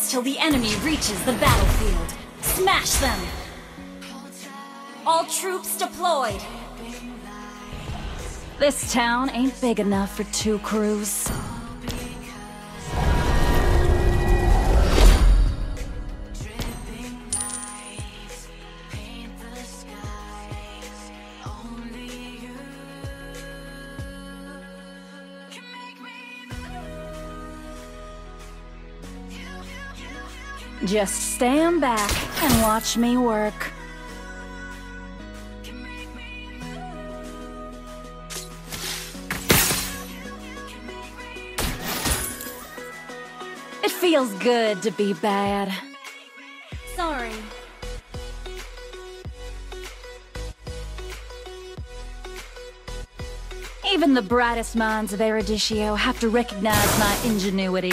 seconds till the enemy reaches the battlefield. Smash them. All troops deployed. This town ain't big enough for two crews. Just stand back and watch me work. It feels good to be bad. Sorry. Even the brightest minds of Eruditio have to recognize my ingenuity.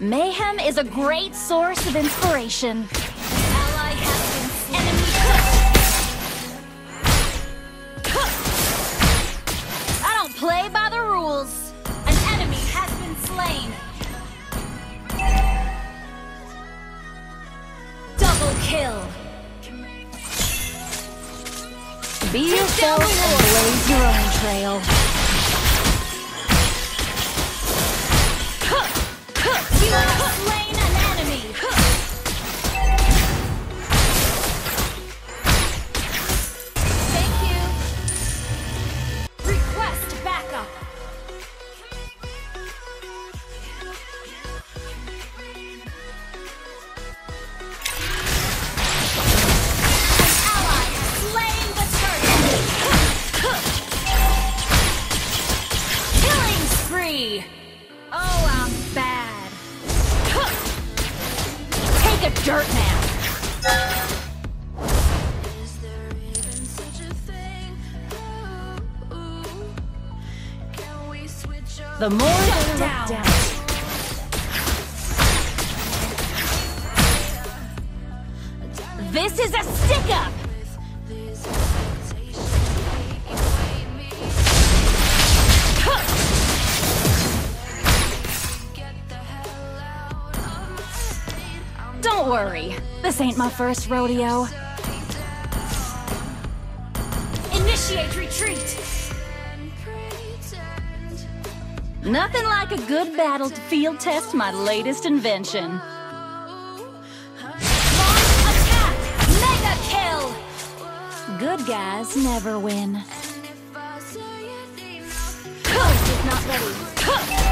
Mayhem is a great source of inspiration. I don't play by the rules. An enemy has been slain. Double kill. Be yourself and blaze your own trail. The more they look down. This is a stick up. Don't worry, this ain't my first rodeo. Initiate retreat. Nothing like a good battle to field test my latest invention. Launch attack! Mega kill! Good guys never win. Ghost is not ready.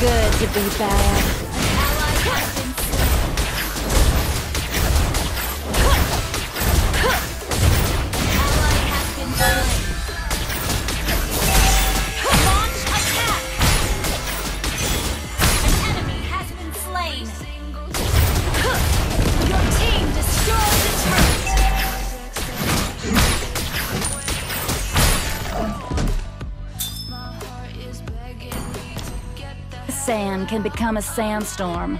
Good to be bad. Sand can become a sandstorm.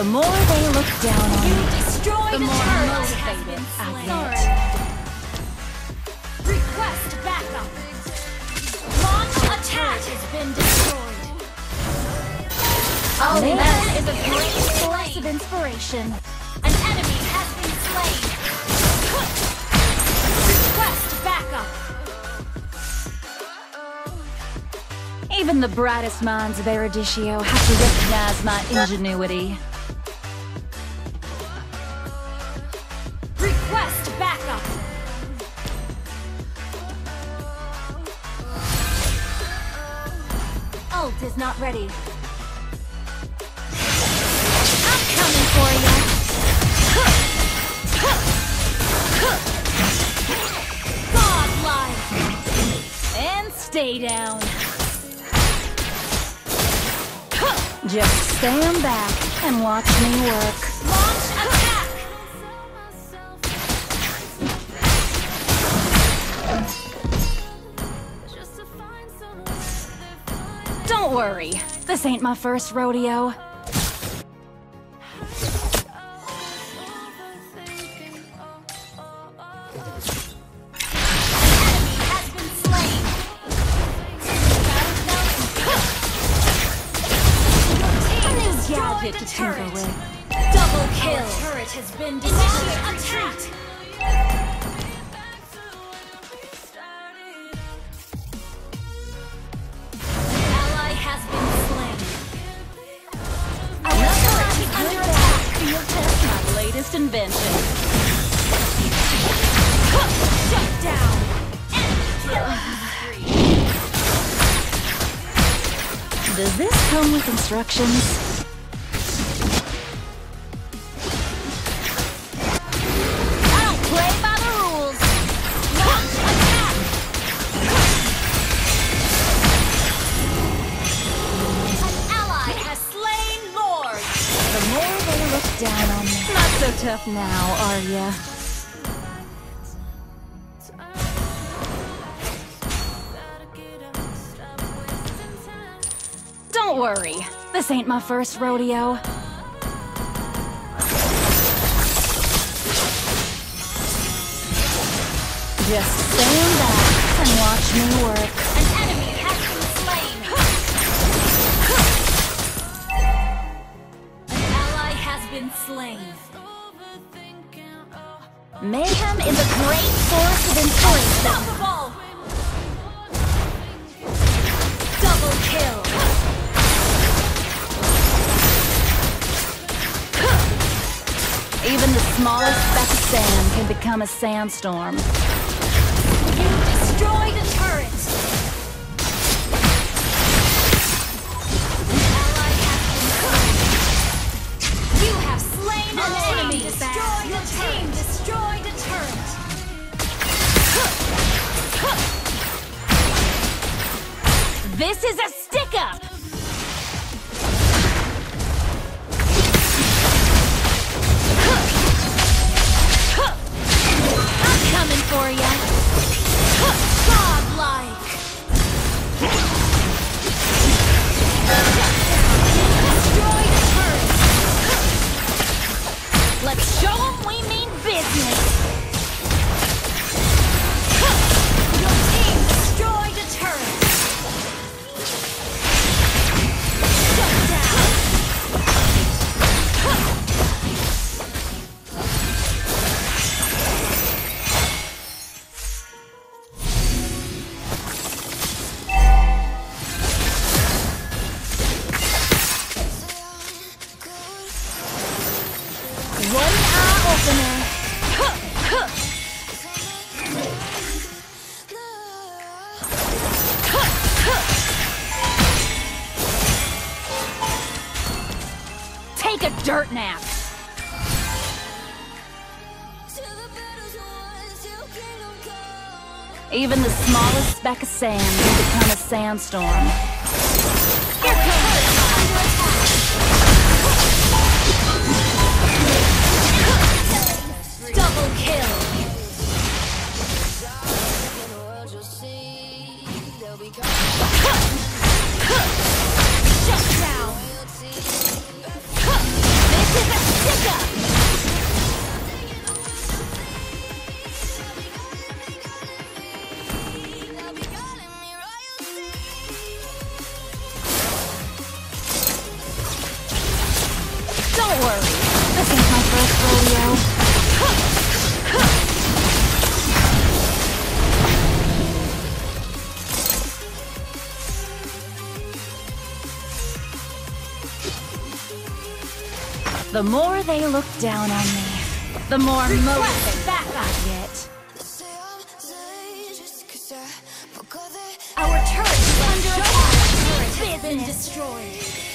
The more they look down on you, Destroy the the more motivated I get. Request backup! Launch attack has been destroyed! Oh, Mayhem that is a great source of inspiration. An enemy has been slain. Request backup! Even the brightest minds of Eruditio have to recognize my ingenuity. I'm coming for you! Godlike! And stay down. Just stand back and watch me work. Don't worry, this ain't my first rodeo. Come with instructions? I worry, this ain't my first rodeo. Just stand back and watch me work. An enemy has been slain. An ally has been slain. Mayhem is a great source of inspiration. Smallest speck of sand can become a sandstorm. You destroyed a turret. An ally has been. You have slain an enemy. Destroyed Your team. Destroyed a turret. This is a Let's show 'em we mean business! Even the smallest speck of sand can become a sandstorm. The more they look down on me, the more motivated back I get. Our turret is under attack. Turret has been destroyed.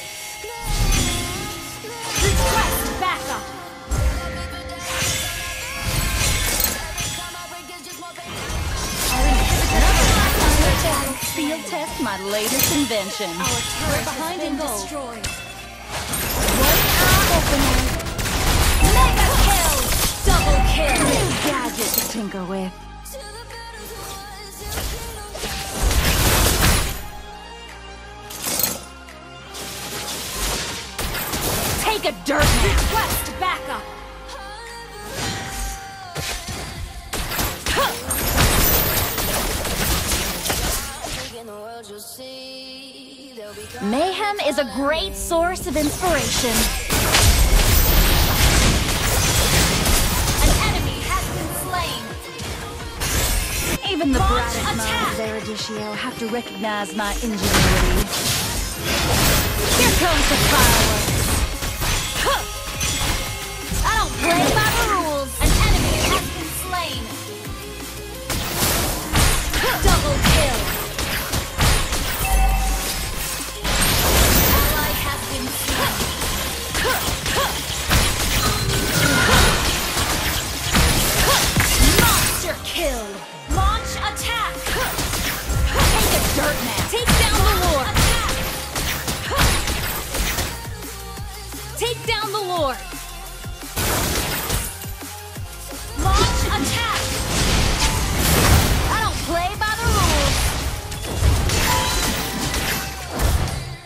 Field test my latest invention. Our turret behind and destroyed. One eye opener. Mega kill! Double kill! New gadget to tinker with. Take a dirt nap. Request backup. Mayhem is a great source of inspiration. An enemy has been slain. Even the Launch Braddock attack. of Eruditio have to recognize my ingenuity. Here comes the fireworks. I don't play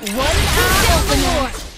One eye opener.